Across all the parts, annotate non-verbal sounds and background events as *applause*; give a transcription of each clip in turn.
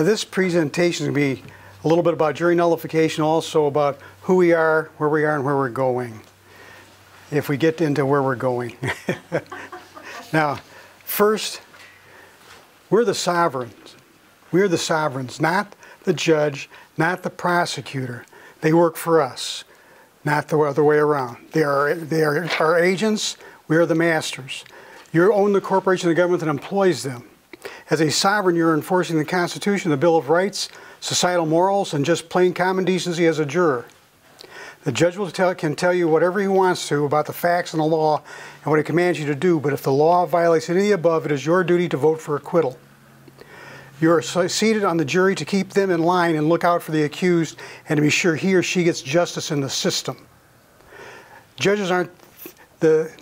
Uh, this presentation is going to be a little bit about jury nullification, also about who we are, where we are, and where we're going. If we get into where we're going. *laughs* now, first, we're the sovereigns. We're the sovereigns, not the judge, not the prosecutor. They work for us, not the other way around. They are, they are our agents, we are the masters. You own the corporation, the government that employs them. As a sovereign, you're enforcing the Constitution, the Bill of Rights, societal morals, and just plain common decency as a juror. The judge will tell, can tell you whatever he wants to about the facts and the law and what he commands you to do, but if the law violates any of the above, it is your duty to vote for acquittal. You are seated on the jury to keep them in line and look out for the accused and to be sure he or she gets justice in the system. Judges aren't the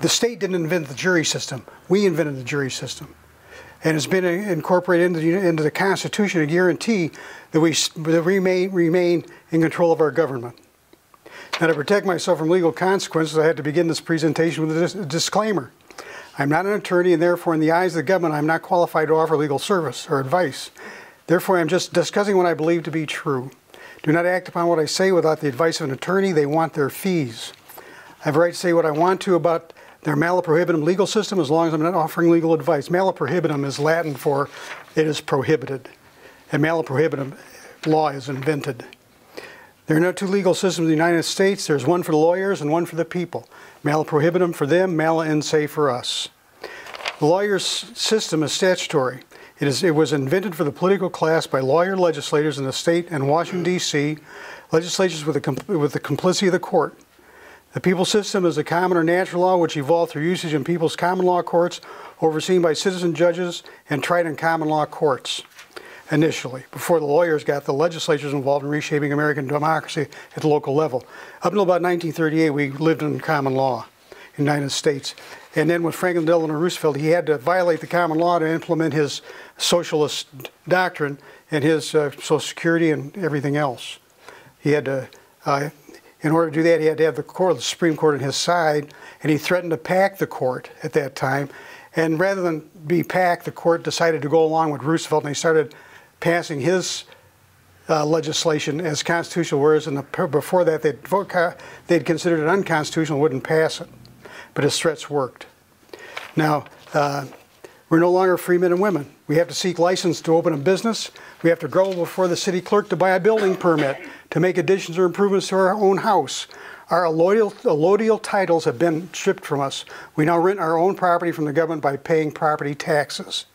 the state didn't invent the jury system. We invented the jury system. And it's been incorporated into the, into the Constitution to guarantee that we that remain, remain in control of our government. Now, to protect myself from legal consequences, I had to begin this presentation with a, dis a disclaimer. I'm not an attorney, and therefore, in the eyes of the government, I'm not qualified to offer legal service or advice. Therefore, I'm just discussing what I believe to be true. Do not act upon what I say without the advice of an attorney. They want their fees. I have a right to say what I want to about their mala prohibitum legal system as long as I'm not offering legal advice. Mala prohibitum is Latin for it is prohibited. And mala prohibitum law is invented. There are no two legal systems in the United States. There's one for the lawyers and one for the people. Mala prohibitum for them, mala in se for us. The lawyer's system is statutory. It, is, it was invented for the political class by lawyer legislators in the state and Washington, D.C., legislatures with the, with the complicity of the court. The people system is a common or natural law which evolved through usage in people's common law courts, overseen by citizen judges and tried in common law courts initially, before the lawyers got the legislatures involved in reshaping American democracy at the local level. Up until about 1938, we lived in common law in the United States. And then with Franklin Delano Roosevelt, he had to violate the common law to implement his socialist doctrine and his uh, Social Security and everything else. He had to uh, in order to do that, he had to have the court, the Supreme Court on his side, and he threatened to pack the court at that time. And rather than be packed, the court decided to go along with Roosevelt, and he started passing his uh, legislation as constitutional, whereas in the, before that they'd, they'd considered it unconstitutional, and wouldn't pass it. But his threats worked. Now, uh, we're no longer free men and women. We have to seek license to open a business. We have to go before the city clerk to buy a building permit to make additions or improvements to our own house. Our allodial, titles have been stripped from us. We now rent our own property from the government by paying property taxes.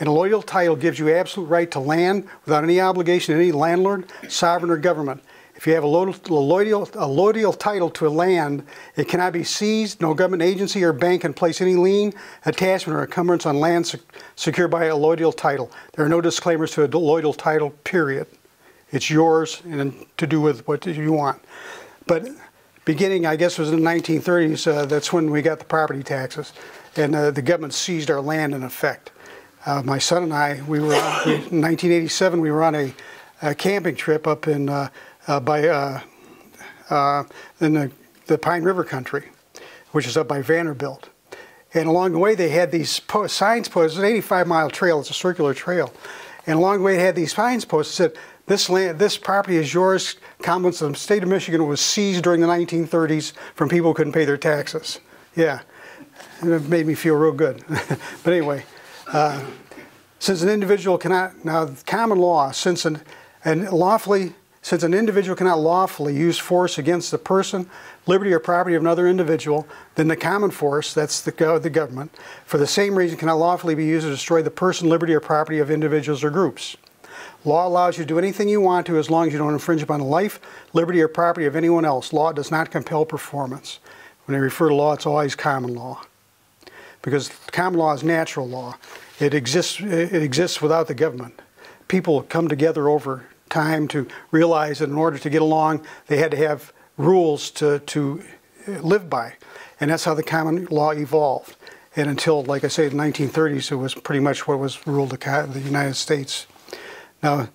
An allodial title gives you absolute right to land without any obligation to any landlord, sovereign, or government. If you have a allodial, allodial title to a land, it cannot be seized. No government agency or bank can place any lien, attachment, or encumbrance on land sec secured by allodial title. There are no disclaimers to a allodial title, period. It's yours and to do with what you want. But beginning, I guess, was in the 1930s, uh, that's when we got the property taxes. And uh, the government seized our land in effect. Uh, my son and I, we were, in 1987, we were on a, a camping trip up in, uh, uh, by, uh, in the, the Pine River country, which is up by Vanderbilt. And along the way, they had these po signs posted. It's an 85 mile trail, it's a circular trail. And along the way, they had these signs posted that said, this land, this property is yours. Commons of the state of Michigan was seized during the 1930s from people who couldn't pay their taxes. Yeah, and it made me feel real good. *laughs* but anyway, uh, since an individual cannot now common law, since an and lawfully since an individual cannot lawfully use force against the person, liberty, or property of another individual, then the common force, that's the, the government, for the same reason cannot lawfully be used to destroy the person, liberty, or property of individuals or groups. Law allows you to do anything you want to as long as you don't infringe upon the life, liberty, or property of anyone else. Law does not compel performance. When I refer to law, it's always common law. Because common law is natural law. It exists, it exists without the government. People come together over time to realize that in order to get along, they had to have rules to, to live by. And that's how the common law evolved. And until, like I say, the 1930s, it was pretty much what was ruled the United States. Now,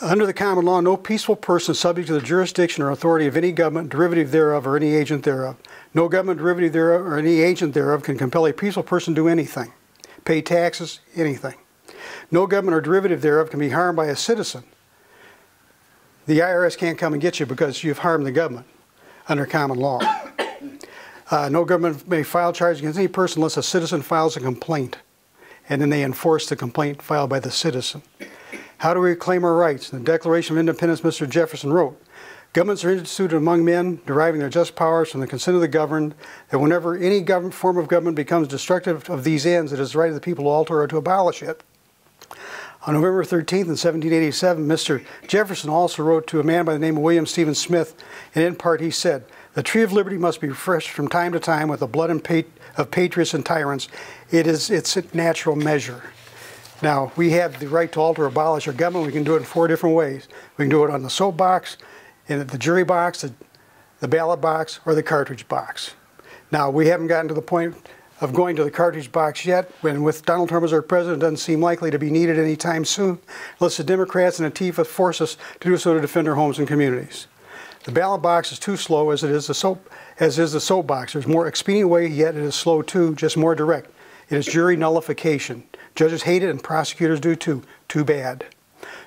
under the common law, no peaceful person subject to the jurisdiction or authority of any government, derivative thereof, or any agent thereof. No government, derivative thereof, or any agent thereof can compel a peaceful person to do anything. Pay taxes, anything. No government or derivative thereof can be harmed by a citizen. The IRS can't come and get you because you've harmed the government under common law. *coughs* Uh, no government may file charges against any person unless a citizen files a complaint, and then they enforce the complaint filed by the citizen. How do we reclaim our rights? In the Declaration of Independence, Mr. Jefferson wrote, Governments are instituted among men, deriving their just powers from the consent of the governed, that whenever any government, form of government becomes destructive of these ends, it is the right of the people to alter or to abolish it. On November 13th, in 1787, Mr. Jefferson also wrote to a man by the name of William Stephen Smith, and in part he said, The tree of liberty must be refreshed from time to time with the blood and of patriots and tyrants. It is its natural measure. Now, we have the right to alter or abolish our government. We can do it in four different ways. We can do it on the soapbox, in the jury box, the, the ballot box, or the cartridge box. Now, we haven't gotten to the point of going to the cartridge box yet, when with Donald Trump as our president, doesn't seem likely to be needed anytime soon, unless the Democrats and Antifa force us to do so to defend our homes and communities. The ballot box is too slow as it is the soap, as is the soapbox. There's more expedient way, yet it is slow too, just more direct. It is jury nullification. Judges hate it and prosecutors do too. Too bad.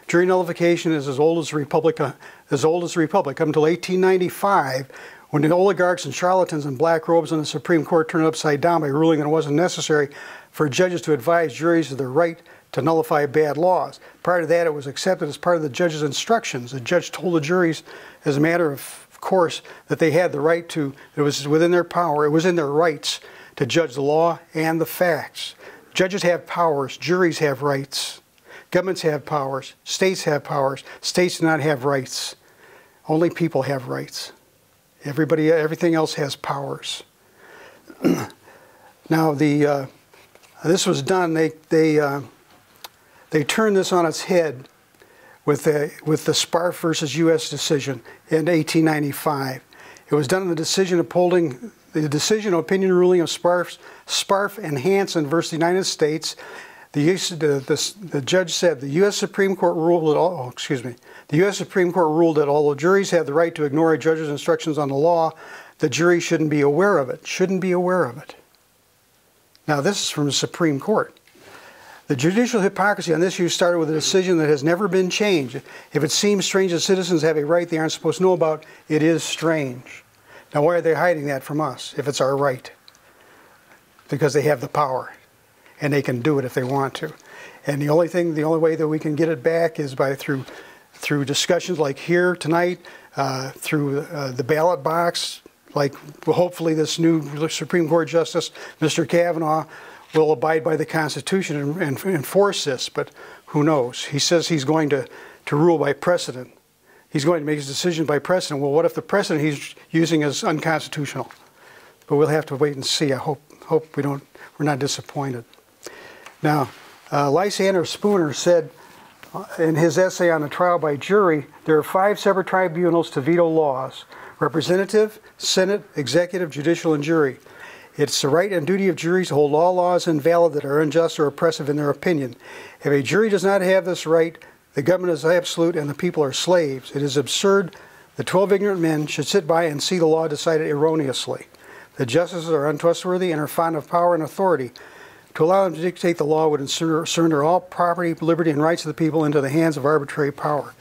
Jury nullification is as old as the Republic, uh, as old as the Republic, up until 1895, when the oligarchs and charlatans in black robes on the Supreme Court turned it upside down by ruling that it wasn't necessary for judges to advise juries of their right to nullify bad laws. Prior to that, it was accepted as part of the judge's instructions. The judge told the juries, as a matter of course, that they had the right to, it was within their power, it was in their rights to judge the law and the facts. Judges have powers, juries have rights. Governments have powers, states have powers, states do not have rights. Only people have rights. Everybody, everything else has powers. *clears throat* now, the uh, this was done. They they uh, they turned this on its head with the with the Sparf versus U.S. decision in 1895. It was done in the decision upholding the decision opinion ruling of Sparf, Sparf and Hansen versus the United States the, the, the, the, judge said the U.S. Supreme Court ruled that all, oh, excuse me, the U.S. Supreme Court ruled that although juries have the right to ignore a judge's instructions on the law, the jury shouldn't be aware of it. Shouldn't be aware of it. Now, this is from the Supreme Court. The judicial hypocrisy on this issue started with a decision that has never been changed. If it seems strange that citizens have a right they aren't supposed to know about, it is strange. Now, why are they hiding that from us if it's our right? Because they have the power and they can do it if they want to. And the only thing, the only way that we can get it back is by through through discussions like here tonight, uh, through uh, the ballot box, like hopefully this new Supreme Court Justice, Mr. Kavanaugh, will abide by the Constitution and, and enforce this. But who knows? He says he's going to, to rule by precedent. He's going to make his decision by precedent. Well, what if the precedent he's using is unconstitutional? But we'll have to wait and see. I hope hope we don't we're not disappointed. Now, uh, Lysander Spooner said uh, in his essay on the trial by jury, there are five separate tribunals to veto laws representative, Senate, executive, judicial, and jury. It's the right and duty of juries to hold all laws invalid that are unjust or oppressive in their opinion. If a jury does not have this right, the government is absolute and the people are slaves. It is absurd that 12 ignorant men should sit by and see the law decided erroneously. The justices are untrustworthy and are fond of power and authority. To allow them to dictate the law would surrender all property, liberty, and rights of the people into the hands of arbitrary power.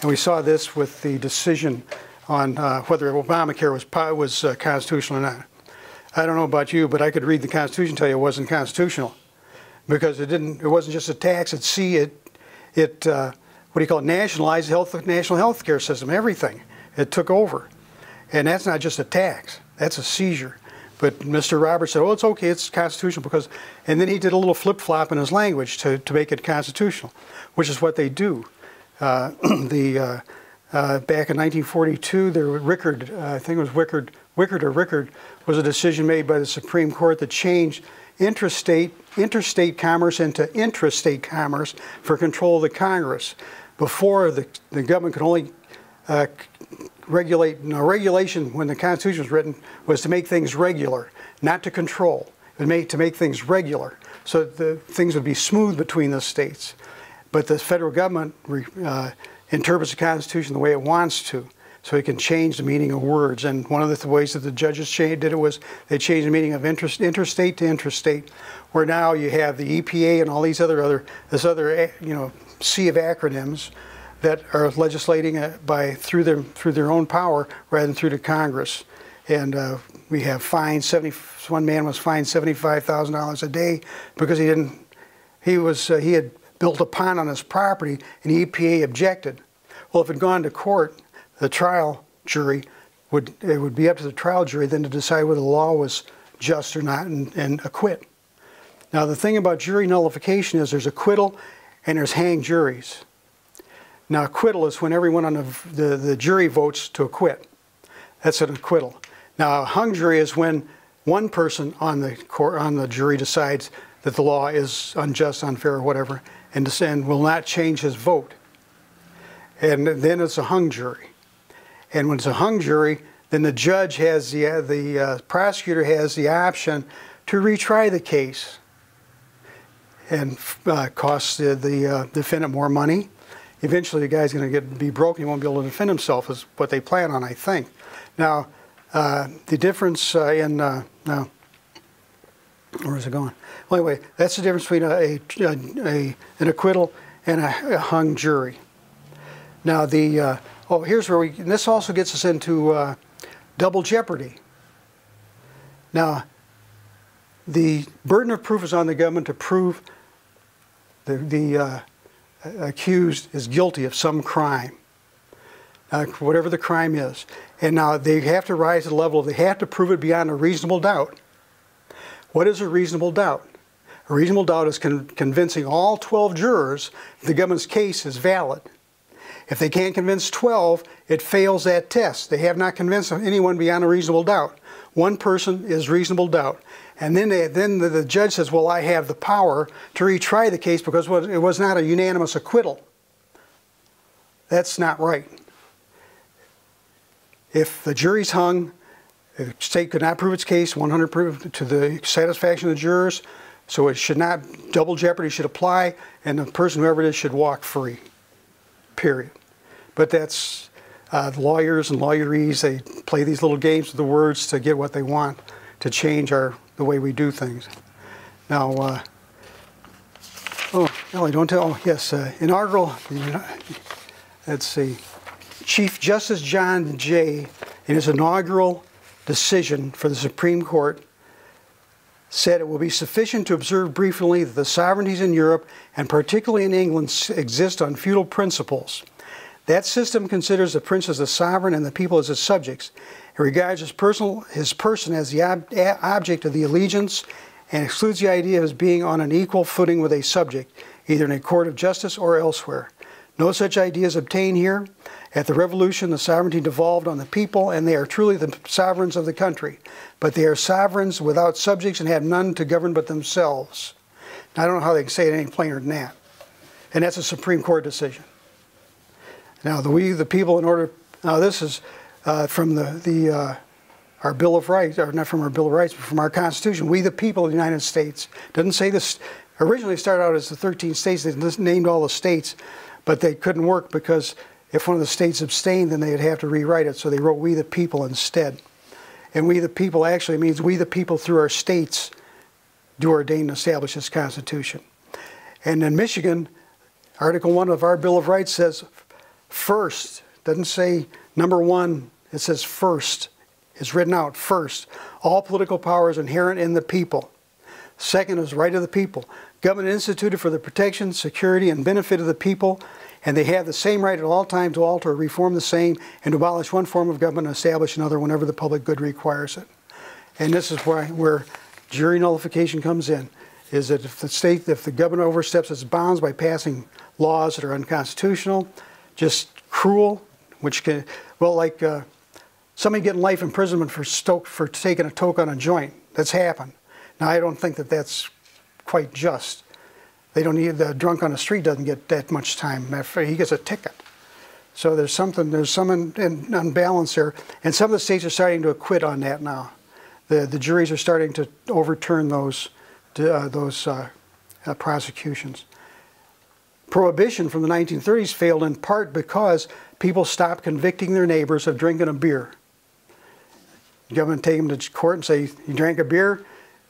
And we saw this with the decision on uh, whether Obamacare was, was uh, constitutional or not. I don't know about you, but I could read the Constitution and tell you it wasn't constitutional because it didn't. It wasn't just a tax. It see it, it uh, what do you call it? Nationalized health, the national health care system. Everything. It took over, and that's not just a tax. That's a seizure. But Mr. Roberts said, oh, it's okay, it's constitutional because, and then he did a little flip flop in his language to, to make it constitutional, which is what they do. Uh, *clears throat* the, uh, uh, back in 1942, there Rickard, uh, I think it was Wickard, Wickard or Rickard, was a decision made by the Supreme Court that changed interstate, interstate commerce into intrastate commerce for control of the Congress. Before, the, the government could only uh, regulate, no, regulation when the Constitution was written was to make things regular, not to control. Made to make things regular so that things would be smooth between the states. But the federal government uh, interprets the Constitution the way it wants to. So he can change the meaning of words. And one of the ways that the judges did it was they changed the meaning of interest, interstate to intrastate, where now you have the EPA and all these other other this other eh, you know sea of acronyms that are legislating uh, by through their through their own power rather than through the Congress. And uh, we have fines. Seventy one man was fined seventy five thousand dollars a day because he didn't. He was uh, he had built a pond on his property, and the EPA objected. Well, if it had gone to court the trial jury would it would be up to the trial jury then to decide whether the law was just or not and, and acquit. Now the thing about jury nullification is there's acquittal and there's hang juries. Now acquittal is when everyone on the, the, the jury votes to acquit. That's an acquittal. Now a hung jury is when one person on the court, on the jury decides that the law is unjust, unfair, or whatever, and, and will not change his vote. And then it's a hung jury. And when it's a hung jury, then the judge has the, uh, the uh, prosecutor has the option to retry the case and uh, costs the, the uh, defendant more money. Eventually, the guy's going to get be broke. He won't be able to defend himself, is what they plan on, I think. Now, uh, the difference uh, in now, where is it going? Well, anyway, that's the difference between a, a, a an acquittal and a, a, hung jury. Now, the Oh, here's where we, this also gets us into uh, double jeopardy. Now, the burden of proof is on the government to prove the, the uh, accused is guilty of some crime, uh, whatever the crime is. And now they have to rise to the level of, they have to prove it beyond a reasonable doubt. What is a reasonable doubt? A reasonable doubt is con convincing all 12 jurors the government's case is valid. If they can't convince 12, it fails that test. They have not convinced anyone beyond a reasonable doubt. One person is reasonable doubt. And then, they, then the, the, judge says, well, I have the power to retry the case because it was not a unanimous acquittal. That's not right. If the jury's hung, the state could not prove its case 100% to the satisfaction of the jurors, so it should not, double jeopardy should apply, and the person, whoever it is, should walk free period. But that's uh, lawyers and lawyeries, they play these little games with the words to get what they want to change our the way we do things. Now, uh, oh, Ellie, don't tell, oh, yes, uh, inaugural, let's see, Chief Justice John Jay, in his inaugural decision for the Supreme Court, said it will be sufficient to observe briefly that the sovereignties in Europe, and particularly in England, exist on feudal principles. That system considers the prince as the sovereign and the people as his subjects. It regards his, personal, his person as the ob object of the allegiance and excludes the idea of his being on an equal footing with a subject, either in a court of justice or elsewhere. No such ideas obtain here. At the Revolution, the sovereignty devolved on the people, and they are truly the sovereigns of the country. But they are sovereigns without subjects and have none to govern but themselves. I don't know how they can say it any plainer than that. And that's a Supreme Court decision. Now, the we, the people, in order, now this is uh, from the, the uh, our Bill of Rights, or not from our Bill of Rights, but from our Constitution. We, the people of the United States. Doesn't say this, originally started out as the 13 states, they named all the states, but they couldn't work because if one of the states abstained, then they'd have to rewrite it. So they wrote We the People instead. And we the people actually means we the people through our states do ordain and establish this Constitution. And in Michigan, Article 1 of our Bill of Rights says first, doesn't say number one, it says first. It's written out first. All political power is inherent in the people. Second is right of the people. Government instituted for the protection, security, and benefit of the people and they have the same right at all times to alter or reform the same and to abolish one form of government and establish another whenever the public good requires it. And this is where, where jury nullification comes in, is that if the state, if the government oversteps its bounds by passing laws that are unconstitutional, just cruel, which can, well, like uh, somebody getting life imprisonment for, stoke, for taking a toke on a joint. That's happened. Now, I don't think that that's quite just. They don't need the drunk on the street doesn't get that much time. He gets a ticket. So there's something there's some in, in, unbalance there, and some of the states are starting to acquit on that now. The the juries are starting to overturn those uh, those uh, uh, prosecutions. Prohibition from the 1930s failed in part because people stopped convicting their neighbors of drinking a beer. The government take him to court and say, he drank a beer,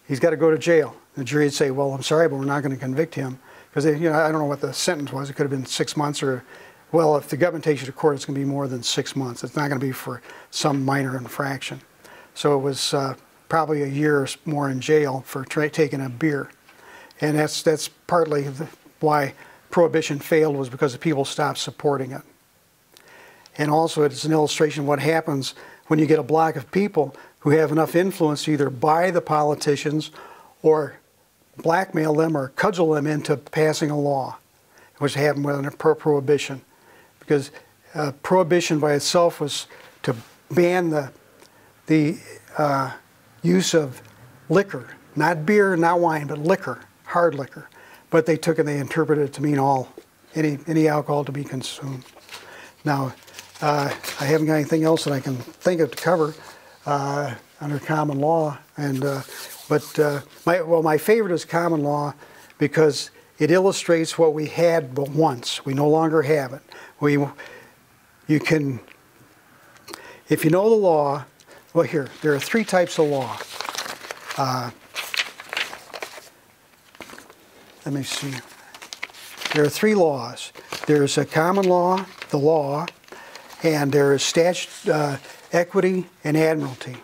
he's got to go to jail. The jury would say, well, I'm sorry, but we're not going to convict him. Because, you know, I don't know what the sentence was. It could have been six months or, well, if the government takes you to court, it's going to be more than six months. It's not going to be for some minor infraction. So it was uh, probably a year or more in jail for taking a beer. And that's, that's partly the, why prohibition failed was because the people stopped supporting it. And also it's an illustration of what happens when you get a block of people who have enough influence to either buy the politicians or blackmail them or cudgel them into passing a law, which happened with a prohibition. Because uh, prohibition by itself was to ban the, the uh, use of liquor, not beer, not wine, but liquor, hard liquor. But they took and they interpreted it to mean all, any, any alcohol to be consumed. Now, uh, I haven't got anything else that I can think of to cover uh, under common law, and uh, but uh, my well, my favorite is common law because it illustrates what we had but once. We no longer have it. We, you can, if you know the law. Well, here there are three types of law. Uh, let me see. There are three laws. There's a common law, the law, and there is statute, uh, equity, and admiralty.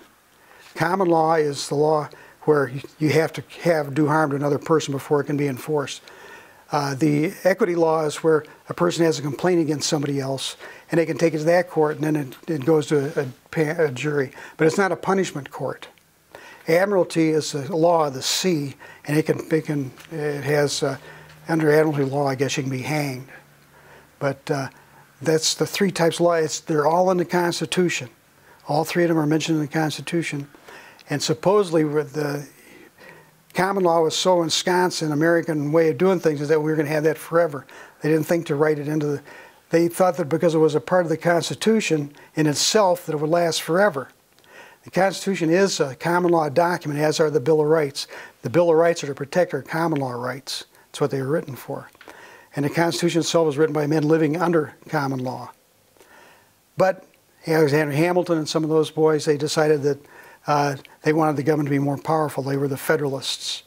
Common law is the law where you have to have do harm to another person before it can be enforced. Uh, the equity law is where a person has a complaint against somebody else and they can take it to that court and then it, it goes to a, a, jury. But it's not a punishment court. Admiralty is the law of the sea and it can, it, can, it has, uh, under admiralty law, I guess you can be hanged. But uh, that's the three types of law. It's, they're all in the Constitution. All three of them are mentioned in the Constitution. And supposedly, with the common law was so ensconced in American way of doing things is that we were going to have that forever. They didn't think to write it into the. They thought that because it was a part of the Constitution in itself that it would last forever. The Constitution is a common law document, as are the Bill of Rights. The Bill of Rights are to protect our common law rights. That's what they were written for. And the Constitution itself was written by men living under common law. But Alexander Hamilton and some of those boys, they decided that uh, they wanted the government to be more powerful. They were the Federalists.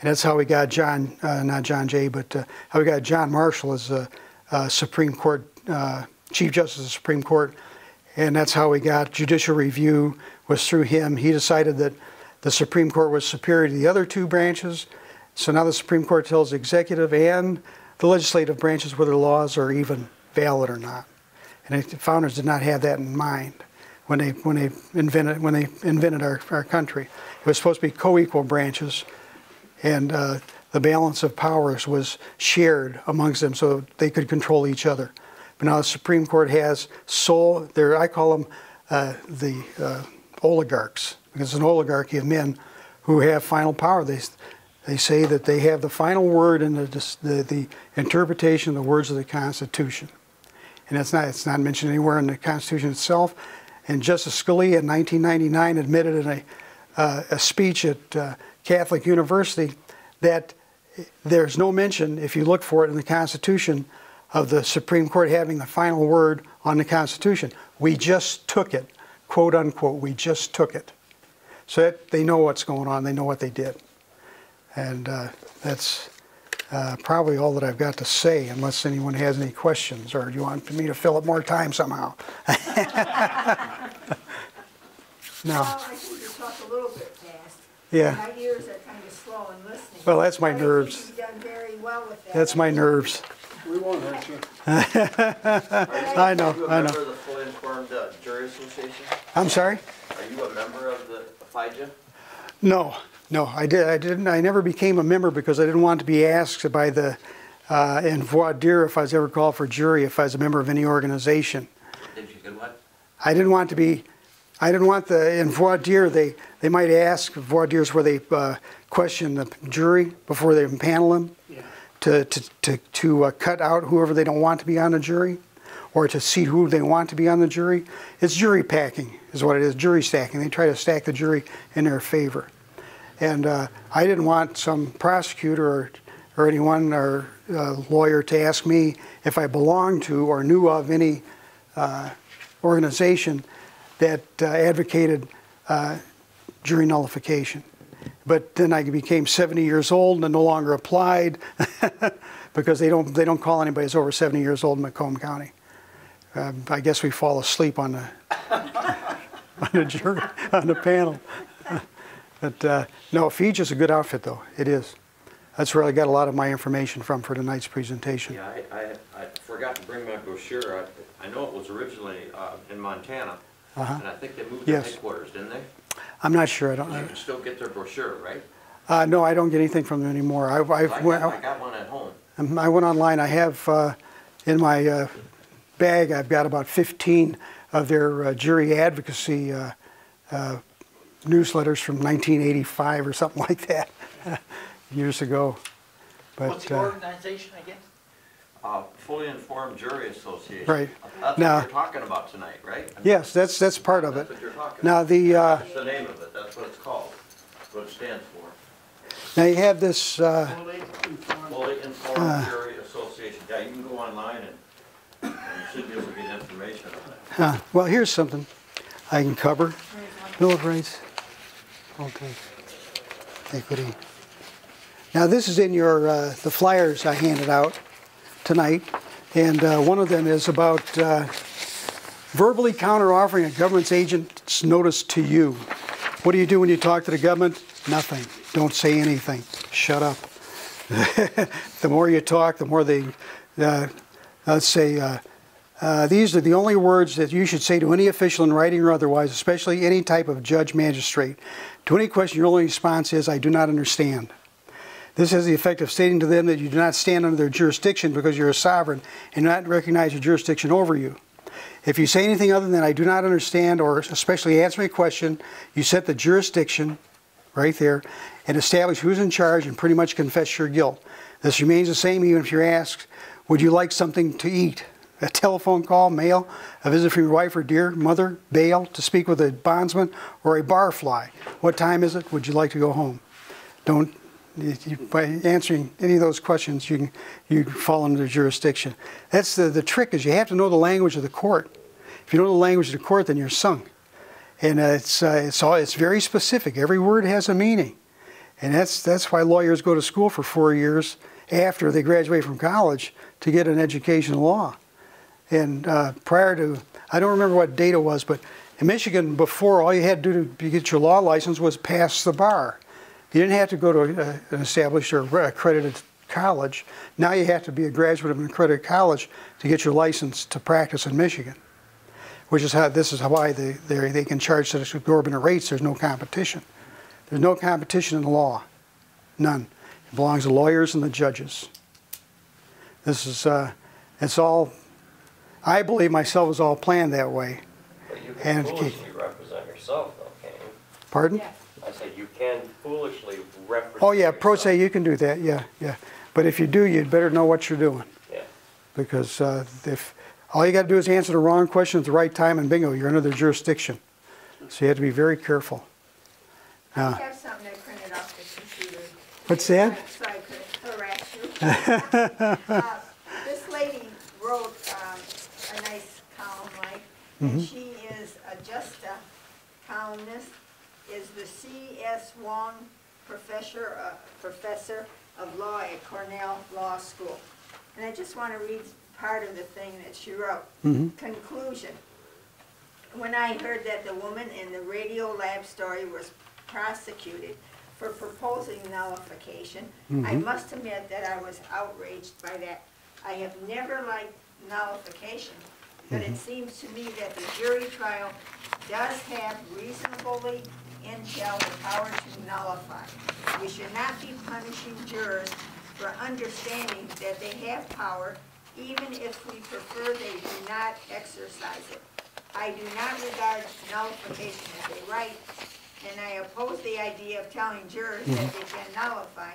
And that's how we got John, uh, not John Jay, but uh, how we got John Marshall as a, a Supreme Court, uh, Chief Justice of the Supreme Court. And that's how we got judicial review was through him. He decided that the Supreme Court was superior to the other two branches. So now the Supreme Court tells the executive and the legislative branches whether laws are even valid or not. And the founders did not have that in mind when they when they invented when they invented our, our country. It was supposed to be co-equal branches, and uh, the balance of powers was shared amongst them so they could control each other. But now the Supreme Court has sole. I call them uh, the uh, oligarchs because it's an oligarchy of men who have final power. They they say that they have the final word in the, the, the interpretation of the words of the Constitution. And it's not, it's not mentioned anywhere in the Constitution itself. And Justice Scalia in 1999 admitted in a, uh, a speech at uh, Catholic University that there's no mention, if you look for it in the Constitution, of the Supreme Court having the final word on the Constitution. We just took it, quote unquote, we just took it. So that they know what's going on, they know what they did. And uh, that's uh, probably all that I've got to say, unless anyone has any questions or you want me to fill up more time somehow. *laughs* no. Well, I think you talk a little bit fast. Yeah. My ears are kind of slow in listening. Well, that's my but nerves. You've done very well with that. That's my nerves. We won't hurt you. *laughs* I know, Are you a I member know. of the fully informed uh, jury association? I'm sorry? Are you a member of the FIJA? No, no, I did. I didn't. I never became a member because I didn't want to be asked by the uh, in voir dire if I was ever called for jury if I was a member of any organization. Did you get what? I didn't want to be. I didn't want the in voir dire. They they might ask voir dires where they uh, question the jury before they panel them Yeah. to to to, to uh, cut out whoever they don't want to be on the jury, or to see who they want to be on the jury. It's jury packing, is what it is. Jury stacking. They try to stack the jury in their favor. And uh, I didn't want some prosecutor or, or anyone or uh, lawyer to ask me if I belonged to or knew of any uh, organization that uh, advocated uh, jury nullification. But then I became 70 years old and no longer applied *laughs* because they don't they don't call anybody over 70 years old in Macomb County. Um, I guess we fall asleep on the *laughs* on the jury on the panel. *laughs* But uh, no, FIJA is a good outfit though. It is. That's where I got a lot of my information from for tonight's presentation. Yeah, I, I, I forgot to bring my brochure. I, I know it was originally, uh, in Montana. Uh-huh. And I think they moved their headquarters, didn't they? I'm not sure. I don't. You can still get their brochure, right? Uh, no, I don't get anything from them anymore. I, I I've got, went, I got one at home. Um, I went online. I have uh, in my uh, bag. I've got about 15 of their uh, jury advocacy uh, uh, newsletters from 1985 or something *laughs* like that, *laughs* years ago. But What's the uh, organization again? Uh, Fully Informed Jury Association. Right. That's Now- what you're talking about tonight, right? yes, that's that's part of it. What you're talking Now about. the uh, That's the name of it, that's what it's called, That's what it stands for. now you have this. Uh, Fully informed. Fully Informed Jury Association. Yeah, you can go online and, and should be able to get information on it. uh, well, here's something I can cover. Bill of Rights. Okay. Equity. Now this is in your uh, the flyers I handed out tonight, and uh, one of them is about uh, verbally counteroffering a government's agent's notice to you. What do you do when you talk to the government? Nothing. Don't say anything. Shut up. *laughs* the more you talk, the more they, uh, let's say, uh, uh, these are the only words that you should say to any official in writing or otherwise, especially any type of judge magistrate. To any question, your only response is, I do not understand. This has the effect of stating to them that you do not stand under their jurisdiction because you're a sovereign and not recognize your jurisdiction over you. If you say anything other than I do not understand or especially answer a question, you set the jurisdiction right there and establish who's in charge and pretty much confess your guilt. This remains the same even if you're asked, Would you like something to eat? A telephone call, mail, a visit from your wife or dear mother, bail, to speak with a bondsman, or a barfly. What time is it? Would you like to go home? Don't, by answering any of those questions, you, can, you fall under jurisdiction. That's the, the trick is you have to know the language of the court. If you know the language of the court, then you're sunk. And uh, it's, uh, it's, all, it's very specific. Every word has a meaning. And that's, that's why lawyers go to school for four years after they graduate from college to get an education in law. And uh, prior to, I don't remember what date it was, but in Michigan, before, all you had to do to get your law license was pass the bar. You didn't have to go to a, an established or accredited college. Now you have to be a graduate of an accredited college to get your license to practice in Michigan which is how this is why they, they, they can charge such exorbitant rates. There's no competition. There's no competition in the law, none. It belongs to lawyers and the judges. This is uh, it's all. I believe myself is all planned that way. But you And- can foolishly represent yourself, though, can't you? Pardon? Yes. I said you can foolishly represent. Oh yeah, pro se you can do that. Yeah, yeah. But if you do, you'd better know what you're doing Yeah. because uh, if all you got to do is answer the wrong question at the right time, and bingo, you're under their jurisdiction. So you have to be very careful. I Uh, have something I printed off the computer. What's that? So I could harass you. *laughs* Uh, This lady wrote um, a nice column, like, and she is a just a columnist, is the C.S. Wong Professor, uh, Professor of Law at Cornell Law School. And I just want to read part of the thing that she wrote. Conclusion. When I heard that the woman in the Radiolab story was prosecuted for proposing nullification, I mm-hmm. must admit that I was outraged by that. I have never liked nullification, but it mm-hmm. seems to me that the jury trial does have reasonably entail the power to nullify. We should not be punishing jurors for understanding that they have power, even if we prefer they do not exercise it. I do not regard nullification as a right, and I oppose the idea of telling jurors that mm-hmm. they can nullify,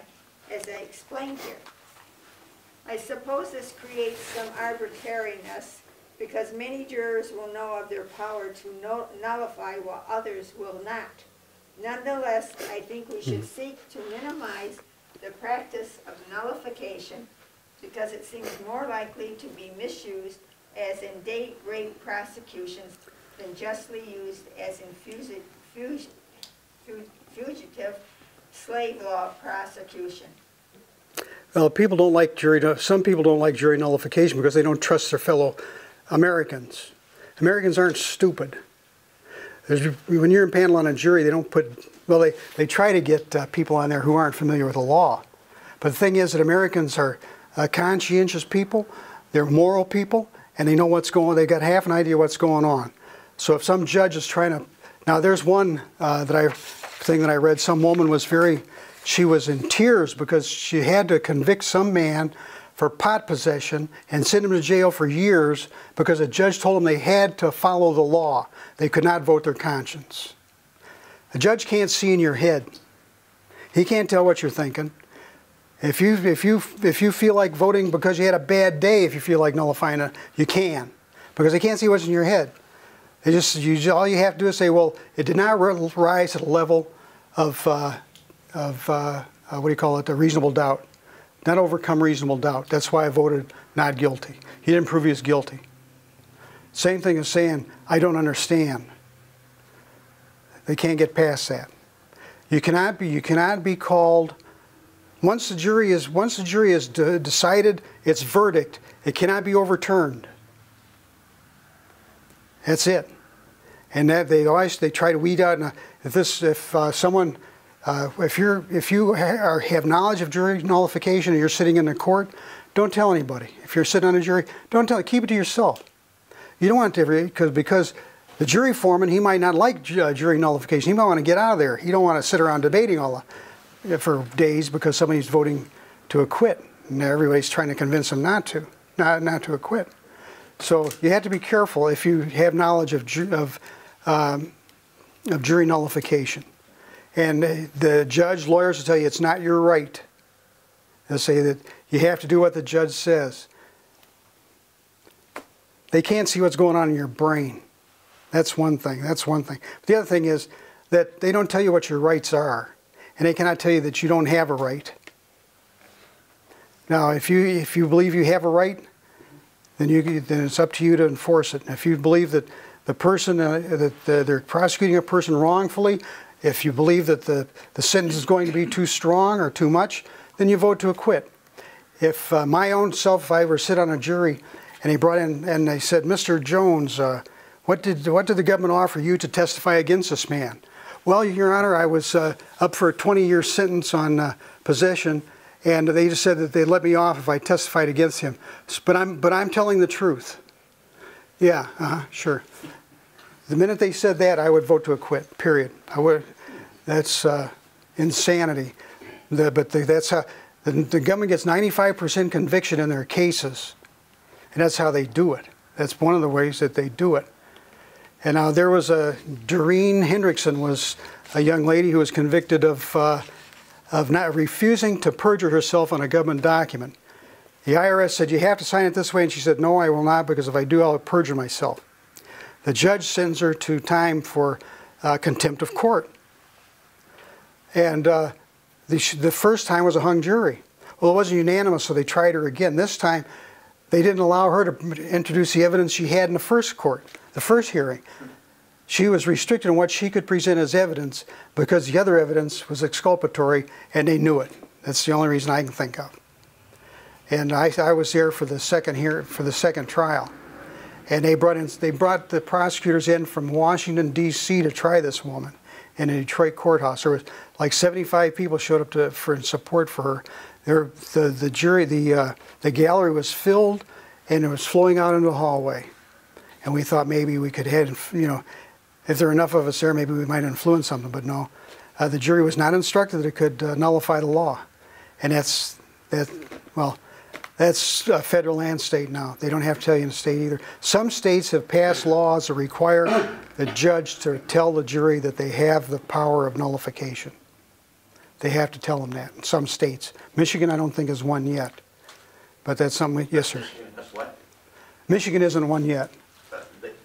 as I explained here. I suppose this creates some arbitrariness, because many jurors will know of their power to nullify while others will not. Nonetheless, I think we should hmm. seek to minimize the practice of nullification because it seems more likely to be misused as in date rape prosecutions than justly used as in fusi- fus- fu- fugitive slave law prosecution. Well, people don't like jury, some people don't like jury nullification because they don't trust their fellow Americans. Americans aren't stupid. There's, when you're impaneled on a jury, they don't put, well, they, they try to get uh, people on there who aren't familiar with the law. But the thing is that Americans are uh, conscientious people, they're moral people, and they know what's going on. They've got half an idea what's going on. So if some judge is trying to, now there's one uh, that I thing that I read. Some woman was very, she was in tears because she had to convict some man for pot possession and send him to jail for years because a judge told them they had to follow the law. They could not vote their conscience. A judge can't see in your head. He can't tell what you're thinking. If you if you if you feel like voting because you had a bad day, if you feel like nullifying it, you can, because they can't see what's in your head. They just you, all you have to do is say, well, it did not rise to the level of uh, of uh, uh, what do you call it, a reasonable doubt, not overcome reasonable doubt. That's why I voted not guilty. He didn't prove he was guilty. Same thing as saying I don't understand. They can't get past that. You cannot be you cannot be called once the jury is once the jury has de decided its verdict, it cannot be overturned. That's it. And that they always they try to weed out. And if this if uh, someone uh, if you're if you are, have knowledge of jury nullification and you're sitting in a court, don't tell anybody. If you're sitting on a jury, don't tell. Keep it to yourself. You don't want to because because the jury foreman he might not like uh, jury nullification. He might want to get out of there. He don't want to sit around debating all the, for days because somebody's voting to acquit and everybody's trying to convince him not to not not to acquit. So you have to be careful if you have knowledge of, of, um, of jury nullification. And the judge, lawyers will tell you it's not your right. They'll say that you have to do what the judge says. They can't see what's going on in your brain. That's one thing. That's one thing. But the other thing is that they don't tell you what your rights are. And they cannot tell you that you don't have a right. Now, if you, if you believe you have a right, then, you, then it's up to you to enforce it. And if you believe that the person, uh, that they're prosecuting a person wrongfully, if you believe that the, the sentence is going to be too strong or too much, then you vote to acquit. If uh, my own self, if I ever sit on a jury and he brought in and they said, Mr. Jones, uh, what, did, what did the government offer you to testify against this man? Well, Your Honor, I was uh, up for a 20 year sentence on uh, possession and they just said that they'd let me off if I testified against him. But I'm, but I'm telling the truth. Yeah, uh-huh, sure. The minute they said that, I would vote to acquit. Period. I would. That's uh, insanity. The, but the, that's how the, the government gets 95% conviction in their cases, and that's how they do it. That's one of the ways that they do it. And now there was a Doreen Hendrickson was a young lady who was convicted of. Uh, of not refusing to perjure herself on a government document. The IRS said, You have to sign it this way. And she said, No, I will not, because if I do, I'll perjure myself. The judge sends her to time for uh, contempt of court. And uh, the, the first time was a hung jury. Well, it wasn't unanimous, so they tried her again. This time, they didn't allow her to introduce the evidence she had in the first court, the first hearing. She was restricted in what she could present as evidence because the other evidence was exculpatory and they knew it. That's the only reason I can think of. And I, I was there for the second here for the second trial, and they brought in they brought the prosecutors in from Washington D.C. to try this woman in a Detroit courthouse. There was like 75 people showed up to for support for her. There, the the jury the uh, the gallery was filled, and it was flowing out into the hallway, and we thought maybe we could head you know if there are enough of us there, maybe we might influence something. But no, uh, the jury was not instructed that it could uh, nullify the law, and that's that. Well, that's uh, federal and state now. They don't have to tell you in the state either. Some states have passed laws that require the judge to tell the jury that they have the power of nullification. They have to tell them that. In some states, Michigan, I don't think is one yet, but that's something. Yes, sir. That's what? Michigan isn't one yet.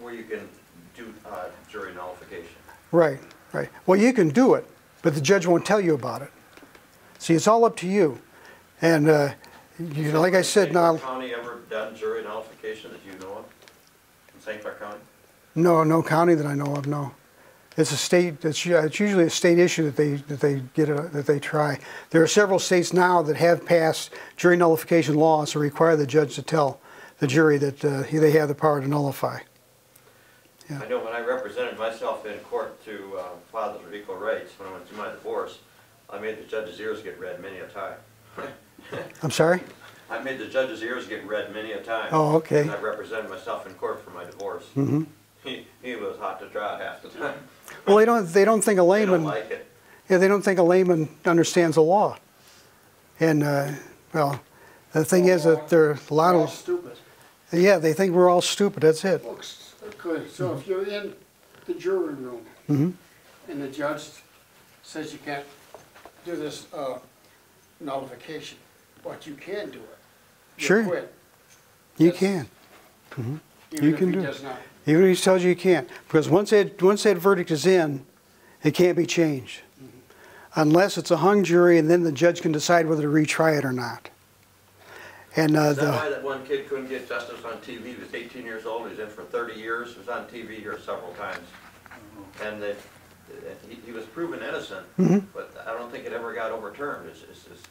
Where you can do uh, jury nullification. Right, right. Well, you can do it, but the judge won't tell you about it. See, it's all up to you. And, uh, you, like I said, now, County ever done jury nullification that you know of? In St. Clair County? no, no county that I know of, no. It's a state, it's, it's usually a state issue that they, that they get, a- that they try. There are several states now that have passed jury nullification laws to require the judge to tell the jury that uh, they have the power to nullify. Yeah. I know when I represented myself in court to uh, fathers of equal rights, when I went through my divorce, I made the judge's ears get red many a time. *laughs* I'm sorry? I made the judge's ears get red many a time. Oh, okay. When I represented myself in court for my divorce. hmm He, he was hot to trot half the time. Well, they don't, they don't think a They don't layman, like it. yeah, they don't think a layman understands the law. And, uh, well, the thing is that there are a lot of, stupid. yeah, they think we're all stupid, that's it. Folks, so if you're in the jury room hmm and the judge says you can't do this uh, nullification, but you can do it. You Sure. quit, You can, even You if can he do it. not. even if he tells you you can't. Because once that, once that verdict is in, it can't be changed. Unless it's a hung jury and then the judge can decide whether to retry it or not. And, uh, Is that why that one kid couldn't get justice on TV? He was 18 years old, he was in for 30 years, he was on TV here several times. And that, he, he was proven innocent, Mhm. but I don't think it ever got overturned. It's, it's, it's-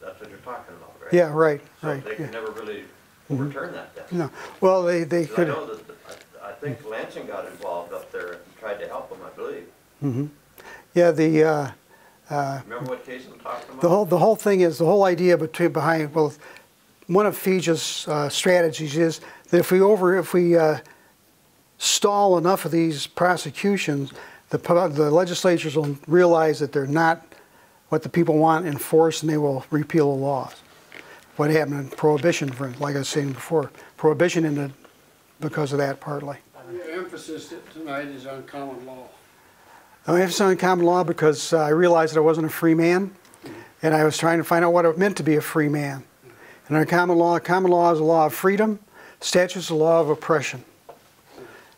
that's what you're talking about, right? yeah, right, So right, they yeah. could never really overturn that then. No, well, they, they 'Cause I know that, I, I think Lansing got involved up there and tried to help him, I believe. Mm -hmm. yeah, the, uh, uh, Remember what case I'm talking about? The whole, the whole thing is, the whole idea between, behind, well, one of FIJA's uh, strategies is that if we over, if we uh, stall enough of these prosecutions, the, the legislatures will realize that they're not what the people want enforced and they will repeal the laws. What happened in prohibition, for, like I was saying before, prohibition ended because of that partly. The emphasis tonight is on common law. I have some common law because uh, I realized that I wasn't a free man, and I was trying to find out what it meant to be a free man. And under common law, common law is a law of freedom, statutes a law of oppression.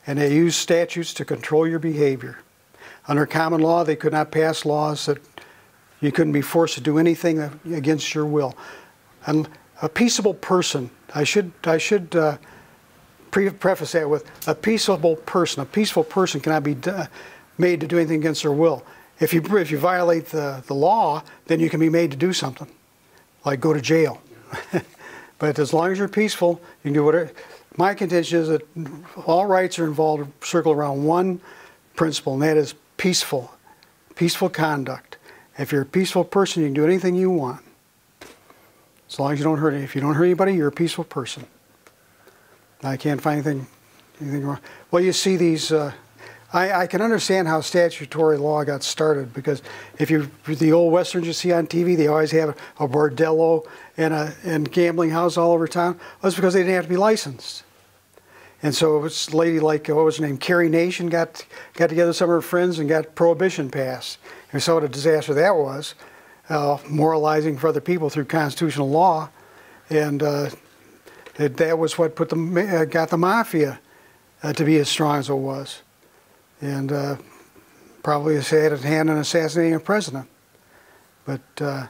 And they use statutes to control your behavior. Under common law, they could not pass laws that you couldn't be forced to do anything against your will. And a peaceable person, I should, I should uh, pre- preface that with a peaceable person. A peaceful person cannot be made to do anything against their will. If you if you violate the, the law, then you can be made to do something, like go to jail. *laughs* but as long as you're peaceful, you can do whatever. My contention is that all rights are involved circle around one principle, and that is peaceful, peaceful conduct. If you're a peaceful person, you can do anything you want. As long as you don't hurt. If you don't hurt anybody, you're a peaceful person. I can't find anything, anything wrong. Well, you see these. Uh, I, I can understand how statutory law got started because if you the old westerns you see on TV, they always have a bordello and a and gambling house all over town. That's because they didn't have to be licensed. And so this lady like uh, what was her name, Carrie Nation, got got together with some of her friends and got prohibition passed. And we saw what a disaster that was, uh, moralizing for other people through constitutional law, and. Uh, that, that was what put the uh, got the mafia uh, to be as strong as it was, and uh, probably has had a hand in assassinating a president. But uh,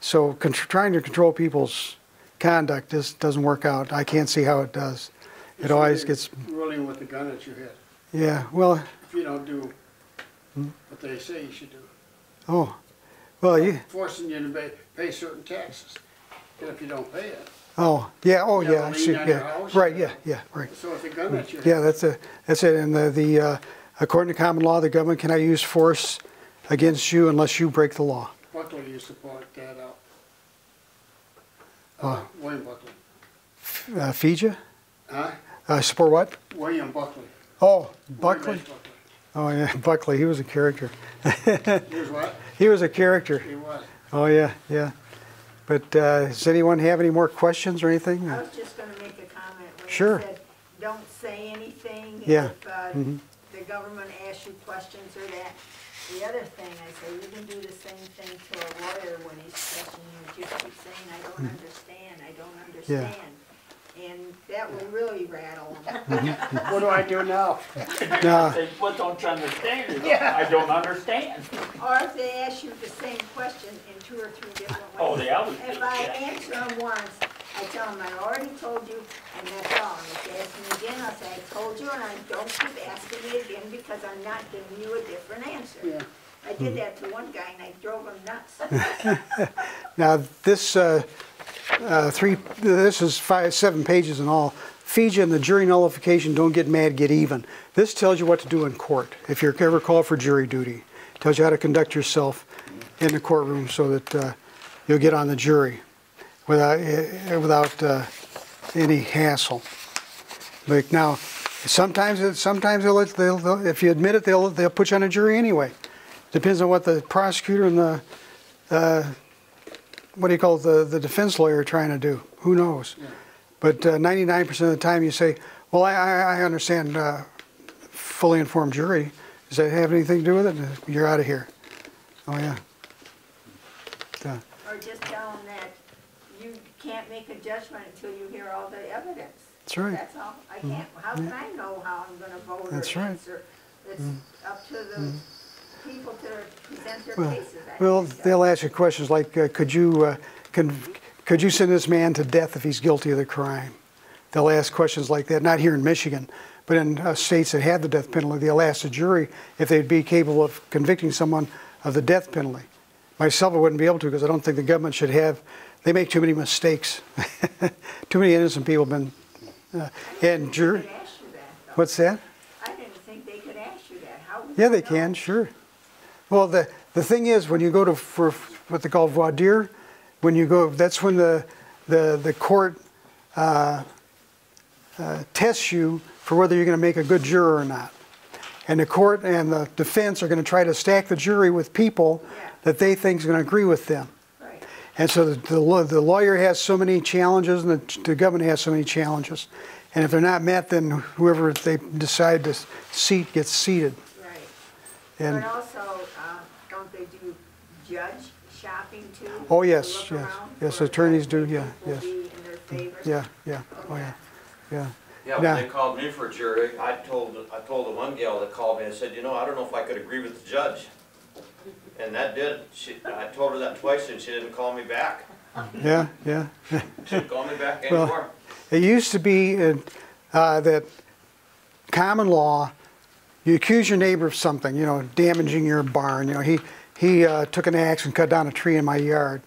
so trying to control people's conduct just doesn't work out. I can't see how it does. It It's always gets Ruling with the gun at your head, yeah. Well, if you don't do Hmm? what they say you should do. oh, well you Forcing you to pay, pay certain taxes, and if you don't pay it, oh yeah oh yeah I see lien on your yeah house? right yeah yeah right. so with a gun at your head. Yeah, that's a, that's it. And the, the uh, according to common law, the government cannot use force against you unless you break the law. Buckley used to point that out. Oh. Uh, William Buckley. Uh, Fiji? Huh? Uh, support what? William Buckley. Oh, Buckley. H. Buckley. Oh yeah, *laughs* Buckley. He was a character. Here's what? *laughs* He was a character. He was. Oh yeah, yeah. But uh, does anyone have any more questions or anything? I was just gonna make a comment when Sure. said, don't say anything. Yeah. If, uh, Mhm. the government asks you questions or that. The other thing, I say, you can do the same thing to a lawyer when he's questioning you, just keep saying, I don't Mm-hmm. understand, I don't understand. and that will really rattle them. What do I do now? *laughs* Now, They, what don't you understand? is, Yeah. I don't understand. Or if they ask you the same question in two or three different ways. Oh, they always do, If I yeah. answer them once, I tell them I already told you, and that's all. And if they ask me again, I'll say, I told you, and I don't keep asking me again because I'm not giving you a different answer. Yeah. I did that to one guy and I drove him nuts. *laughs* now this uh, uh, three, this is five, seven pages in all. Feed and the jury nullification. Don't get mad, get even. This tells you what to do in court if you're ever called for jury duty. It Tells you how to conduct yourself in the courtroom so that uh, you'll get on the jury without uh, without uh, any hassle. Like now, sometimes it, sometimes they'll, they'll, they'll if you admit it, they'll they'll put you on a jury anyway. Depends on what the prosecutor and the uh, what do you call it, the the defense lawyer are trying to do. Who knows? But uh, 99% of the time, you say, "Well, I I, I understand." Uh, fully informed jury. Does that have anything to do with it? You're out of here. Oh yeah. Yeah. Or just tell them that you can't make a judgment until you hear all the evidence. That's right. That's all. I can't, how can I know how I'm gonna vote or That's right. answer? It's up to the people to present their Well, cases. I well, so. they'll ask you questions like, uh, could you, uh, can, could you send this man to death if he's guilty of the crime? They'll ask questions like that, not here in Michigan, but in uh, states that have the death penalty. They'll ask the jury if they'd be capable of convicting someone of the death penalty. Myself, I wouldn't be able to because I don't think the government should have, they make too many mistakes. *laughs* too many innocent people have been, uh, and jury, could ask you that, what's that? I didn't think they could ask you that. How would Yeah, they know? can, sure. Well, the, the thing is, when you go to, for what they call voir dire, when you go, that's when the, the, the court uh, uh, tests you for whether you're going to make a good juror or not. And the court and the defense are going to try to stack the jury with people Yeah. that they think is going to agree with them. Right. And so the, the, the lawyer has so many challenges and the, the government has so many challenges. And if they're not met, then whoever they decide to seat gets seated. Right. And But also, uh, don't they do judge shopping too? Oh, yes, look yes. Yes, for attorneys do, yeah, yes. be in their favor? Yeah, yeah, oh yeah, yeah. Yeah, when Yeah. they called me for a jury, I told, I told the one gal that called me, I said, you know, I don't know if I could agree with the judge. And that did, she, I told her that twice and she didn't call me back. Yeah, yeah. She didn't call me back *laughs* anymore. Well- It used to be uh, uh, that common law, you accuse your neighbor of something, you know, damaging your barn. You know, he he uh, took an axe and cut down a tree in my yard.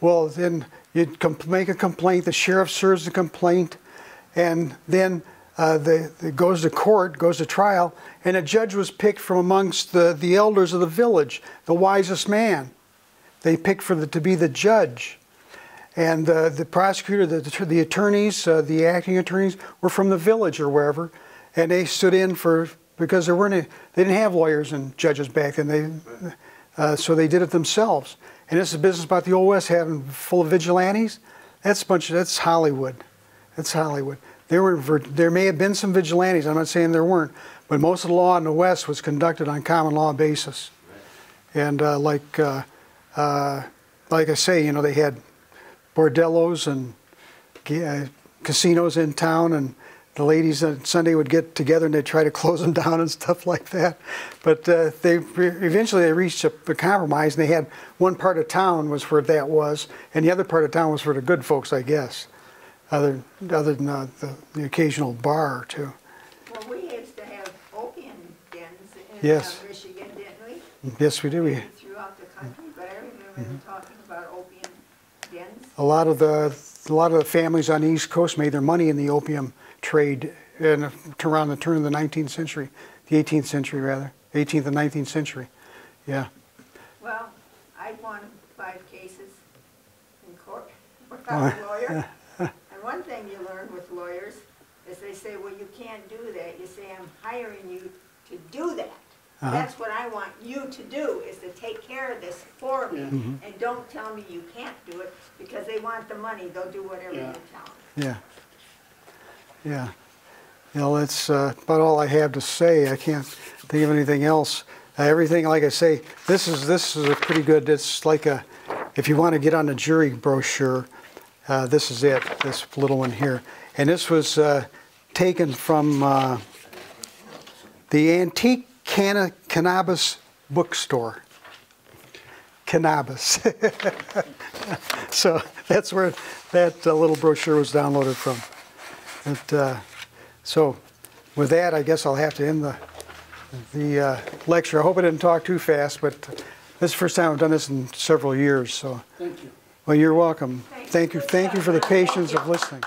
Well, then you'd make a complaint. The sheriff serves the complaint, and then uh, the, it goes to court, goes to trial, and a judge was picked from amongst the, the elders of the village, the wisest man. They picked for the, to be the judge. And uh, the prosecutor, the, the attorneys, uh, the acting attorneys were from the village or wherever, and they stood in for because there weren't any, they didn't have lawyers and judges back then. They uh, so they did it themselves. And this is a business about the old west having full of vigilantes. That's bunch. That's Hollywood. That's Hollywood. There were there may have been some vigilantes. I'm not saying there weren't, but most of the law in the west was conducted on common law basis. And uh, like uh, uh, like I say, you know, they had bordellos and uh, casinos in town, and the ladies on Sunday would get together and they'd try to *laughs* close them down and stuff like that. But uh, they eventually they reached a, a compromise, and they had one part of town was where that was, and the other part of town was for the good folks, I guess. Other other than uh, the, the occasional bar or two. Well, we used to have opium dens in uh, Yes. Michigan, didn't we? Yes, we do. We, Throughout the country, but I remember them talking about opium dens. a lot of the a lot of the families on the East Coast made their money in the opium trade in around the turn of the 19th century, the 18th century rather, 18th and 19th century. Yeah. Well, I won five cases in court *laughs* without a lawyer. One thing you learn with lawyers is they say, well, you can't do that. You say, I'm hiring you to do that. Uh-huh. That's what I want you to do, is to take care of this for me. And don't tell me you can't do it, because they want the money. They'll do whatever you tell them. Yeah. Yeah. You know, that's uh, about all I have to say. I can't think of anything else. Uh, everything, like I say, this is this is a pretty good. It's like a, if you want to get on the jury brochure, uh, this is it. This little one here, And this was uh, taken from uh, the Antique Canna- Cannabis Bookstore. Cannabis. *laughs* so that's where that uh, little brochure was downloaded from. But, uh, so with that, I guess I'll have to end the the lecture. I hope I didn't talk too fast, but this is the first time I've done this in several years. So, Thank you. Well, you're welcome. Thank you. Thank you for the patience of listening.